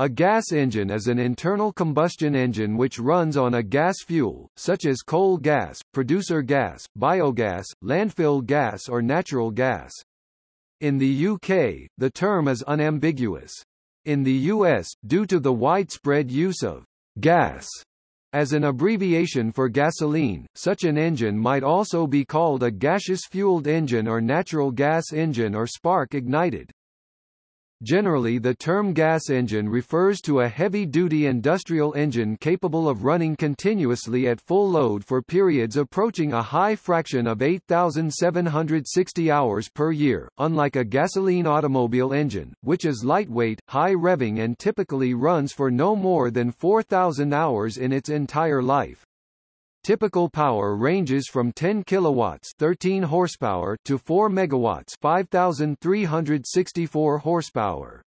A gas engine is an internal combustion engine which runs on a gas fuel, such as coal gas, producer gas, biogas, landfill gas or natural gas. In the UK, the term is unambiguous. In the US, due to the widespread use of gas as an abbreviation for gasoline, such an engine might also be called a gaseous-fueled engine or natural gas engine or spark-ignited. Generally the term gas engine refers to a heavy-duty industrial engine capable of running continuously at full load for periods approaching a high fraction of 8,760 hours per year, unlike a gasoline automobile engine, which is lightweight, high-revving and typically runs for no more than 4,000 hours in its entire life. Typical power ranges from 10 kilowatts 13 horsepower to 4 megawatts 5364 horsepower.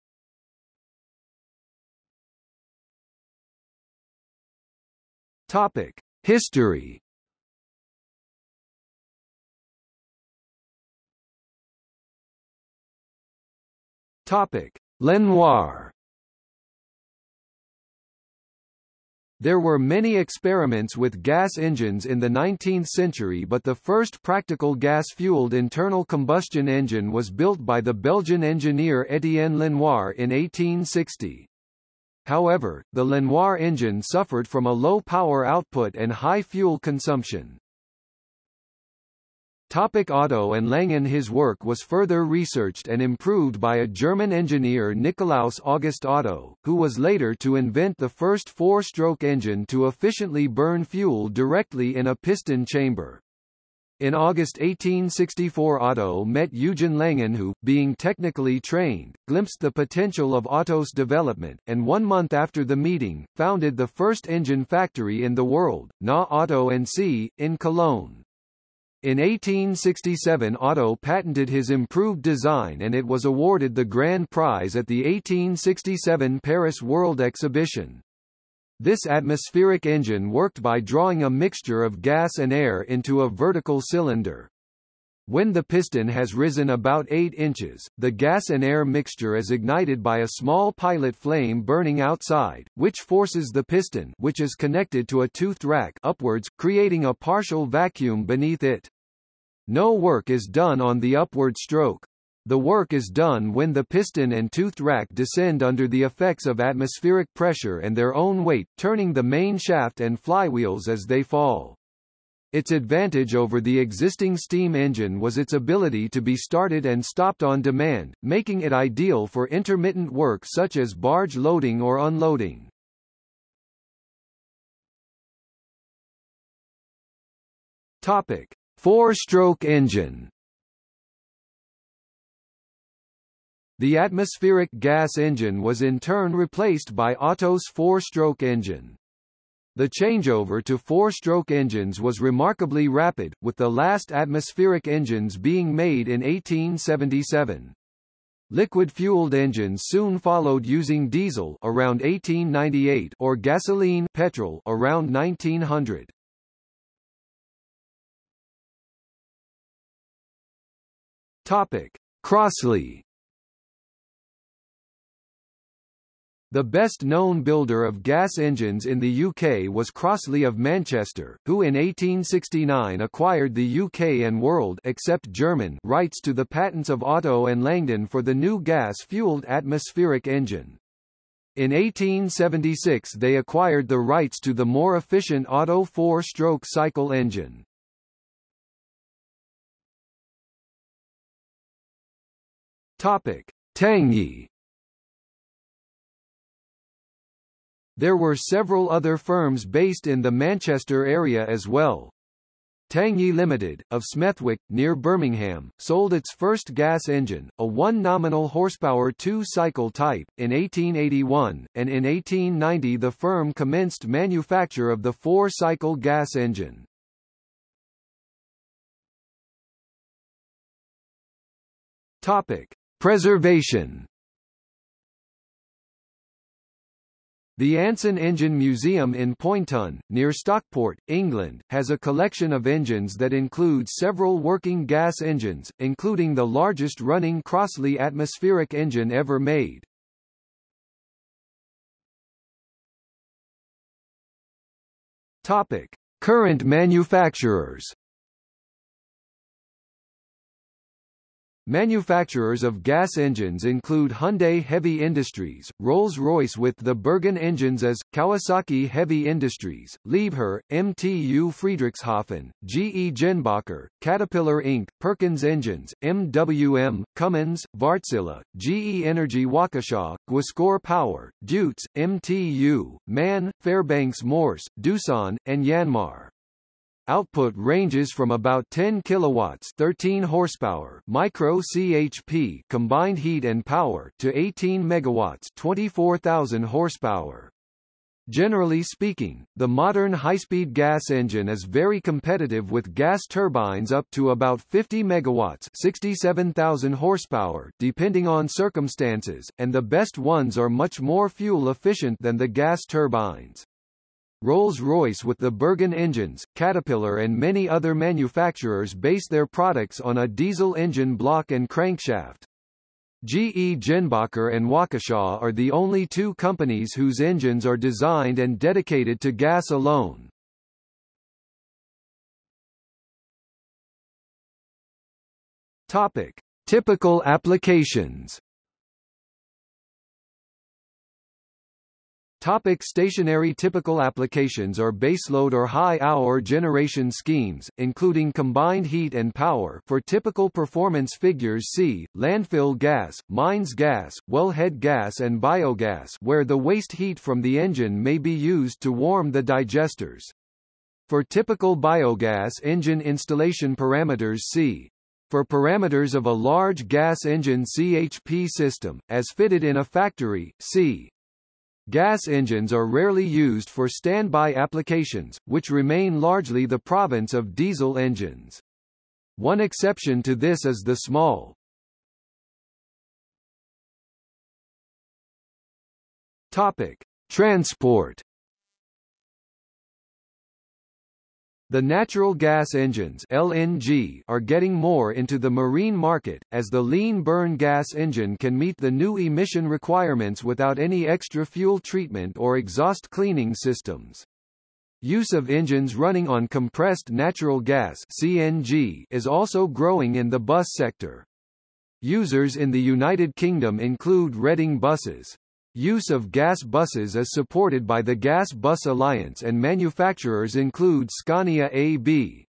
Topic: History. Topic: Lenoir There were many experiments with gas engines in the 19th century but the first practical gas-fueled internal combustion engine was built by the Belgian engineer Étienne Lenoir in 1860. However, the Lenoir engine suffered from a low power output and high fuel consumption. Topic Otto and Langen His work was further researched and improved by a German engineer Nikolaus August Otto, who was later to invent the first four-stroke engine to efficiently burn fuel directly in a piston chamber. In August 1864 Otto met Eugen Langen who, being technically trained, glimpsed the potential of Otto's development, and one month after the meeting, founded the first engine factory in the world, Na Otto & C., in Cologne. In 1867 Otto patented his improved design and it was awarded the grand prize at the 1867 Paris World Exhibition. This atmospheric engine worked by drawing a mixture of gas and air into a vertical cylinder. When the piston has risen about 8 inches, the gas and air mixture is ignited by a small pilot flame burning outside, which forces the piston which is connected to a toothed rack upwards, creating a partial vacuum beneath it. No work is done on the upward stroke. The work is done when the piston and toothed rack descend under the effects of atmospheric pressure and their own weight, turning the main shaft and flywheels as they fall. Its advantage over the existing steam engine was its ability to be started and stopped on demand, making it ideal for intermittent work such as barge loading or unloading. Topic: Four-stroke engine The atmospheric gas engine was in turn replaced by Otto's four-stroke engine. The changeover to four-stroke engines was remarkably rapid, with the last atmospheric engines being made in 1877. Liquid-fueled engines soon followed using diesel around 1898 or gasoline petrol around 1900. Topic: Crossley The best-known builder of gas engines in the UK was Crossley of Manchester, who in 1869 acquired the UK and world except German rights to the patents of Otto and Langen for the new gas-fueled atmospheric engine. In 1876 they acquired the rights to the more efficient Otto four-stroke cycle engine. Topic: Tangye There were several other firms based in the Manchester area as well. Tangye Limited, of Smethwick, near Birmingham, sold its first gas engine, a one nominal horsepower two-cycle type, in 1881, and in 1890 the firm commenced manufacture of the four-cycle gas engine. Topic. Preservation The Anson Engine Museum in Poynton, near Stockport, England, has a collection of engines that includes several working gas engines, including the largest running Crossley atmospheric engine ever made. Topic. Current manufacturers Manufacturers of gas engines include Hyundai Heavy Industries, Rolls-Royce with the Bergen engines as, Kawasaki Heavy Industries, Liebherr, MTU Friedrichshafen, GE Jenbacher, Caterpillar Inc., Perkins Engines, MWM, Cummins, Wärtsilä, GE Energy Waukesha, Guascor Power, Deutz, MTU, MAN, Fairbanks Morse, Doosan, and Yanmar. Output ranges from about 10 kilowatts 13 horsepower micro CHP combined heat and power to 18 megawatts 24,000 horsepower. Generally speaking, the modern high-speed gas engine is very competitive with gas turbines up to about 50 megawatts 67,000 horsepower depending on circumstances, and the best ones are much more fuel efficient than the gas turbines. Rolls-Royce with the Bergen engines, Caterpillar and many other manufacturers base their products on a diesel engine block and crankshaft. GE Jenbacher and Waukesha are the only two companies whose engines are designed and dedicated to gas alone. Topic: Typical applications. Topic stationary Typical applications are baseload or high-hour generation schemes, including combined heat and power for typical performance figures see, landfill gas, mines gas, wellhead gas and biogas where the waste heat from the engine may be used to warm the digesters. For typical biogas engine installation parameters see. For parameters of a large gas engine CHP system, as fitted in a factory, see. Gas engines are rarely used for standby applications, which remain largely the province of diesel engines. One exception to this is the small. Topic: Transport The natural gas engines LNG are getting more into the marine market, as the lean burn gas engine can meet the new emission requirements without any extra fuel treatment or exhaust cleaning systems. Use of engines running on compressed natural gas CNG is also growing in the bus sector. Users in the United Kingdom include Reading buses. Use of gas buses is supported by the Gas Bus Alliance and manufacturers include Scania AB.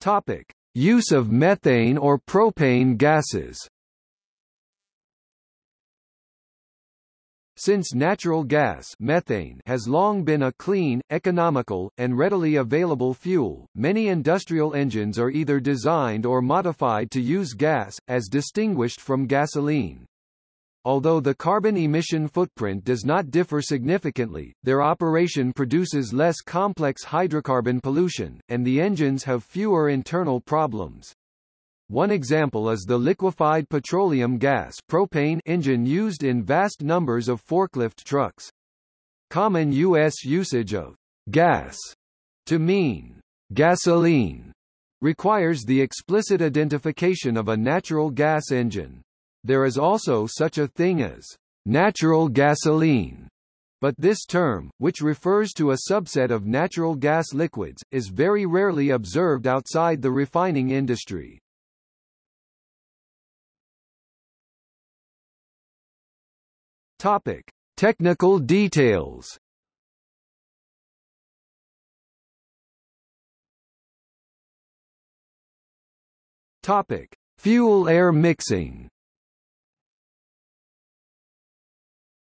Topic: Use of methane or propane gases. Since natural gas methane has long been a clean, economical, and readily available fuel, many industrial engines are either designed or modified to use gas, as distinguished from gasoline. Although the carbon emission footprint does not differ significantly, their operation produces less complex hydrocarbon pollution, and the engines have fewer internal problems. One example is the liquefied petroleum gas propane engine used in vast numbers of forklift trucks. Common U.S. usage of gas to mean gasoline requires the explicit identification of a natural gas engine. There is also such a thing as natural gasoline, but this term, which refers to a subset of natural gas liquids, is very rarely observed outside the refining industry. Topic: Technical details. Topic: Fuel-air mixing.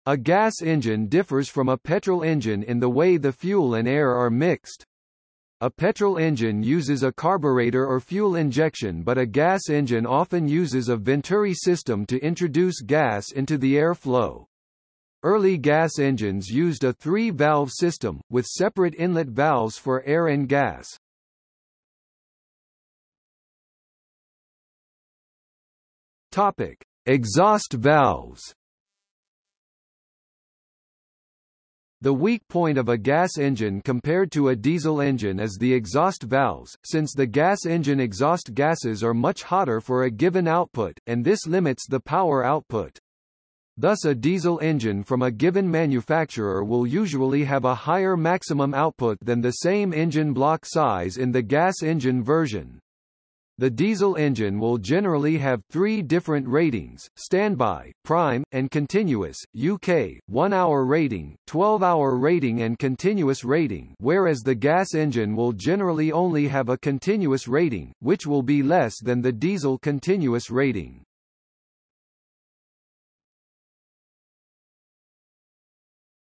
A gas engine differs from a petrol engine in the way the fuel and air are mixed. A petrol engine uses a carburetor or fuel injection but a gas engine often uses a Venturi system to introduce gas into the air flow. Early gas engines used a three-valve system, with separate inlet valves for air and gas. Topic: Exhaust valves. The weak point of a gas engine compared to a diesel engine is the exhaust valves, since the gas engine exhaust gases are much hotter for a given output, and this limits the power output. Thus a diesel engine from a given manufacturer will usually have a higher maximum output than the same engine block size in the gas engine version. The diesel engine will generally have three different ratings, standby, prime, and continuous, UK, 1-hour rating, 12-hour rating and continuous rating whereas the gas engine will generally only have a continuous rating, which will be less than the diesel continuous rating.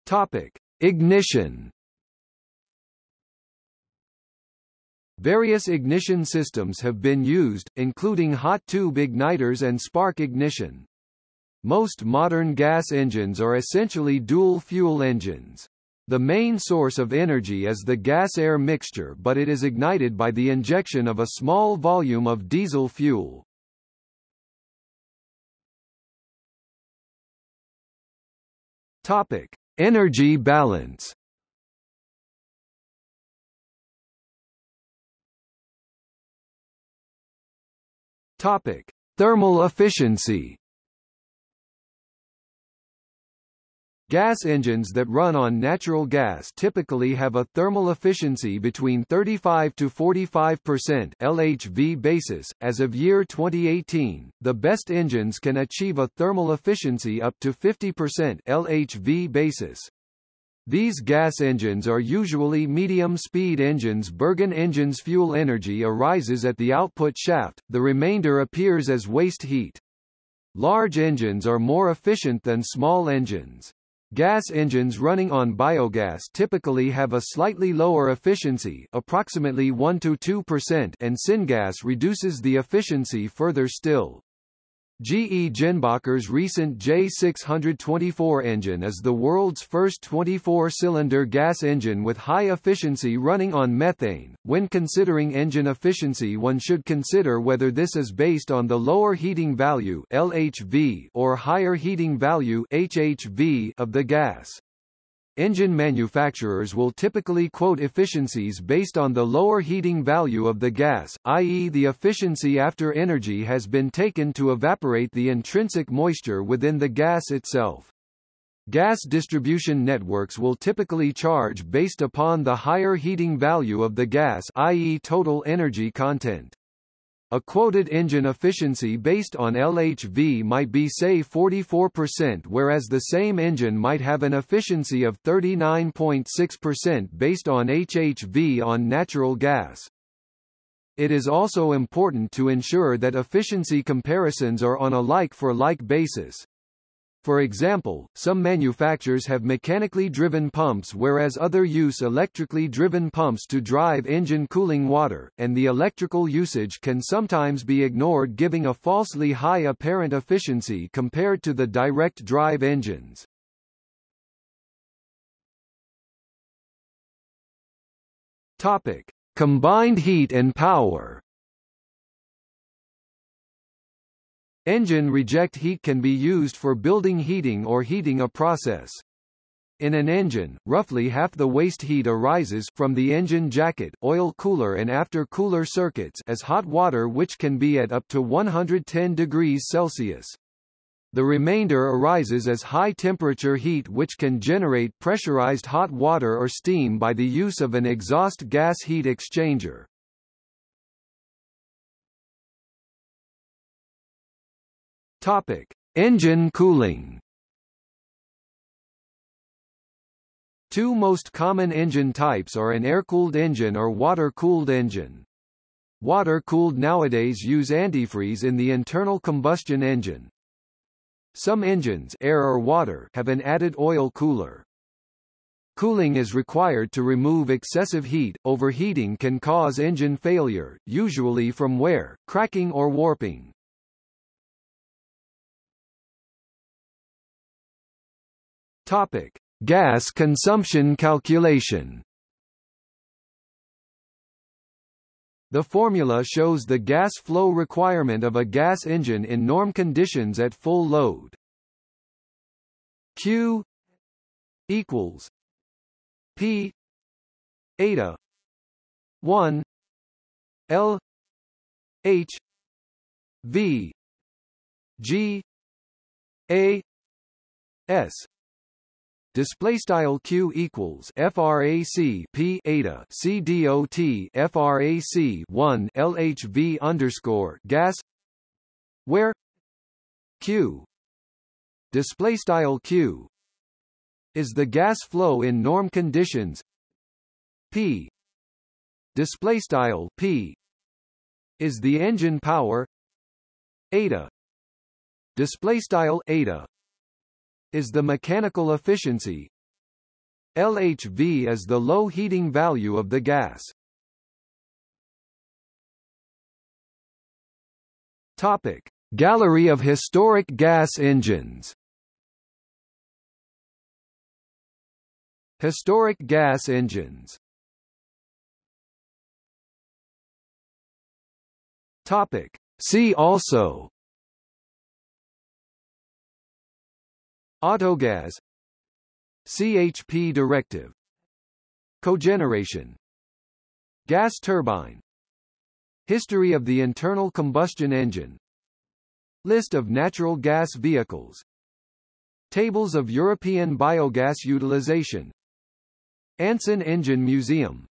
Topic. Ignition Various ignition systems have been used, including hot tube igniters and spark ignition. Most modern gas engines are essentially dual-fuel engines. The main source of energy is the gas-air mixture but it is ignited by the injection of a small volume of diesel fuel. Topic. Energy balance Topic: Thermal efficiency. Gas engines that run on natural gas typically have a thermal efficiency between 35 to 45% LHV basis. As of year 2018, the best engines can achieve a thermal efficiency up to 50% LHV basis. These gas engines are usually medium-speed engines Bergen engines fuel energy arises at the output shaft, the remainder appears as waste heat. Large engines are more efficient than small engines. Gas engines running on biogas typically have a slightly lower efficiency approximately 1 to 2% and syngas reduces the efficiency further still. GE Jenbacher's recent J624 engine is the world's first 24-cylinder gas engine with high efficiency running on methane. When considering engine efficiency one should consider whether this is based on the lower heating value LHV or higher heating value HHV of the gas. Engine manufacturers will typically quote efficiencies based on the lower heating value of the gas, i.e. the efficiency after energy has been taken to evaporate the intrinsic moisture within the gas itself. Gas distribution networks will typically charge based upon the higher heating value of the gas i.e. total energy content. A quoted engine efficiency based on LHV might be say 44% whereas the same engine might have an efficiency of 39.6% based on HHV on natural gas. It is also important to ensure that efficiency comparisons are on a like-for-like -like basis. For example, some manufacturers have mechanically driven pumps whereas other use electrically driven pumps to drive engine cooling water, and the electrical usage can sometimes be ignored giving a falsely high apparent efficiency compared to the direct drive engines. Topic: Combined heat and power Engine reject heat can be used for building heating or heating a process. In an engine, roughly half the waste heat arises from the engine jacket, oil cooler and after cooler circuits as hot water which can be at up to 110 degrees Celsius. The remainder arises as high-temperature heat which can generate pressurized hot water or steam by the use of an exhaust gas heat exchanger. Topic: Engine cooling. Two most common engine types are an air-cooled engine or water-cooled engine. Water-cooled nowadays use antifreeze in the internal combustion engine. Some engines air or water have an added oil cooler. Cooling is required to remove excessive heat. Overheating can cause engine failure, usually from wear, cracking or warping. Topic: Gas consumption calculation. The formula shows the gas flow requirement of a gas engine in norm conditions at full load. Q equals P eta 1 L H V G A s display style q equals frac p eta c dot frac 1 lhv underscore gas where q display style q is the gas flow in norm conditions. P display style p is the engine power. Eta display style eta is the mechanical efficiency. LHV is the low heating value of the gas. Topic. Gallery of historic gas engines. Historic gas engines. Topic. See also Autogas CHP directive. Cogeneration. Gas turbine. History of the internal combustion engine. List of natural gas vehicles. Tables of European biogas utilization. Anson Engine Museum